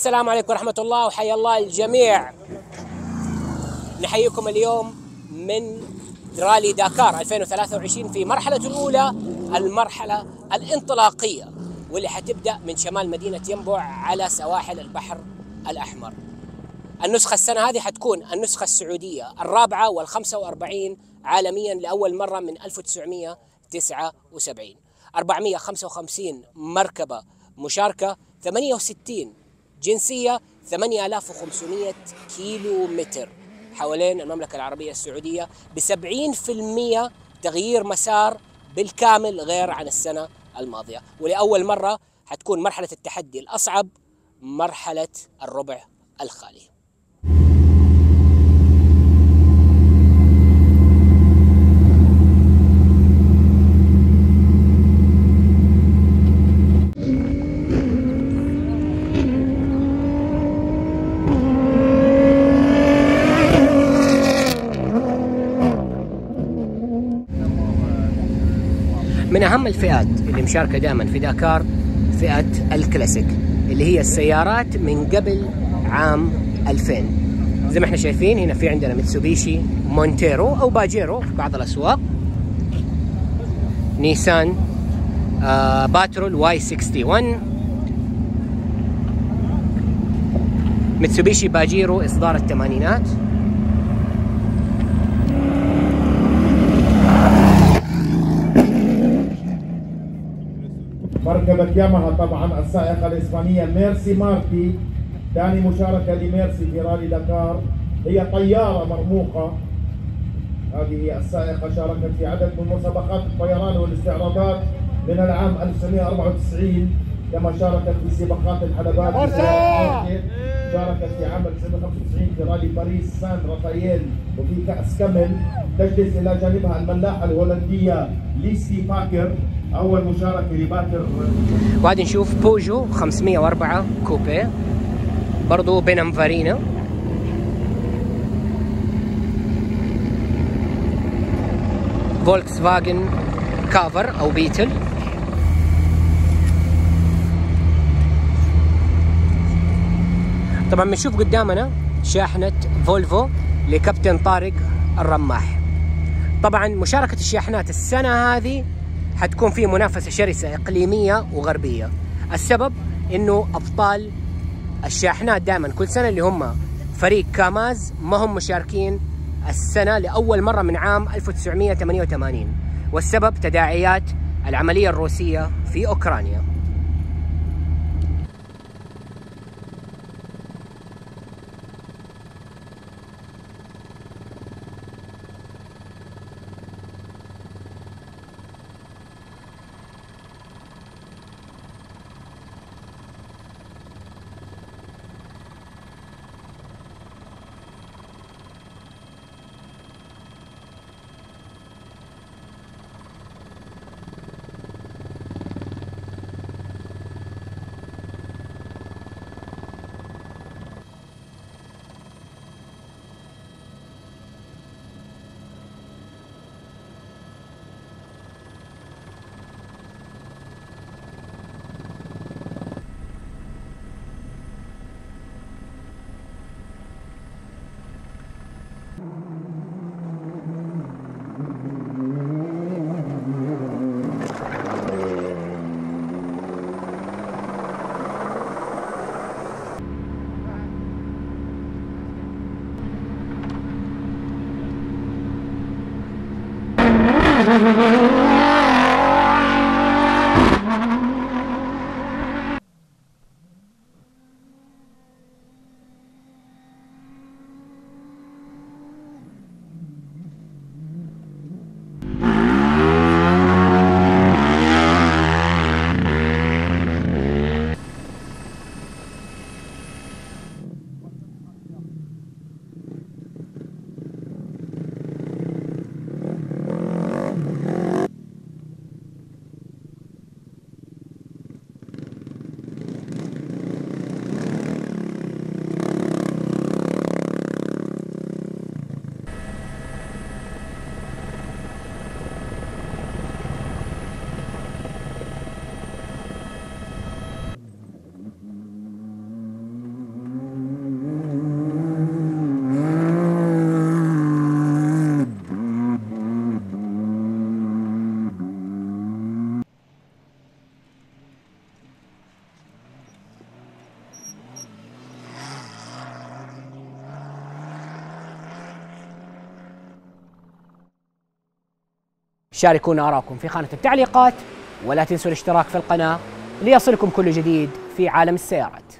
السلام عليكم ورحمة الله وحيا الله الجميع. نحييكم اليوم من رالي داكار 2023 في مرحلة الأولى المرحلة الانطلاقية واللي حتبدأ من شمال مدينة ينبع على سواحل البحر الأحمر. النسخة السنة هذه حتكون النسخة السعودية الرابعة والخمسة وأربعين عالميا لأول مرة من 1979 455 مركبة مشاركة 68 جنسية 8500 كيلو متر حوالين المملكة العربية السعودية في المية تغيير مسار بالكامل غير عن السنة الماضية. ولأول مرة حتكون مرحلة التحدي الأصعب مرحلة الربع الخالي. من أهم الفئات اللي مشاركة دائما في داكار فئة الكلاسيك اللي هي السيارات من قبل عام 2000 زي ما إحنا شايفين هنا في عندنا متسوبيشي مونتيرو أو باجيرو في بعض الأسواق. نيسان آه باترول واي 61 متسوبيشي باجيرو إصدار الثمانينات. مركبة ياماها طبعا السائقة الإسبانية ميرسي مارتي. ثاني مشاركة لميرسي في رالي دكار هي طيارة مرموقة. هذه هي السائقة شاركت في عدد من مسابقات الطيران والاستعراضات من العام 1994 كما شاركت في سباقات الحلبات شاركت في عام 1995 في رالي باريس سان رافائيل وفي كأس كمل تجلس إلى جانبها الملاحة الهولندية ليسي باكر أول مشاركة لباكر وهذه نشوف بوجو 504 كوبي برضو بينامفارينا فولكس فاجن كافر أو بيتل. طبعا بنشوف قدامنا شاحنة فولفو لكابتن طارق الرماح. طبعا مشاركة الشاحنات السنة هذه حتكون في منافسة شرسة إقليمية وغربية. السبب أنه أبطال الشاحنات دائما كل سنة اللي هم فريق كاماز ما هم مشاركين السنة لأول مرة من عام 1988 والسبب تداعيات العملية الروسية في أوكرانيا. Mm-hmm. شاركونا آراءكم في خانة التعليقات ولا تنسوا الاشتراك في القناة ليصلكم كل جديد في عالم السيارات.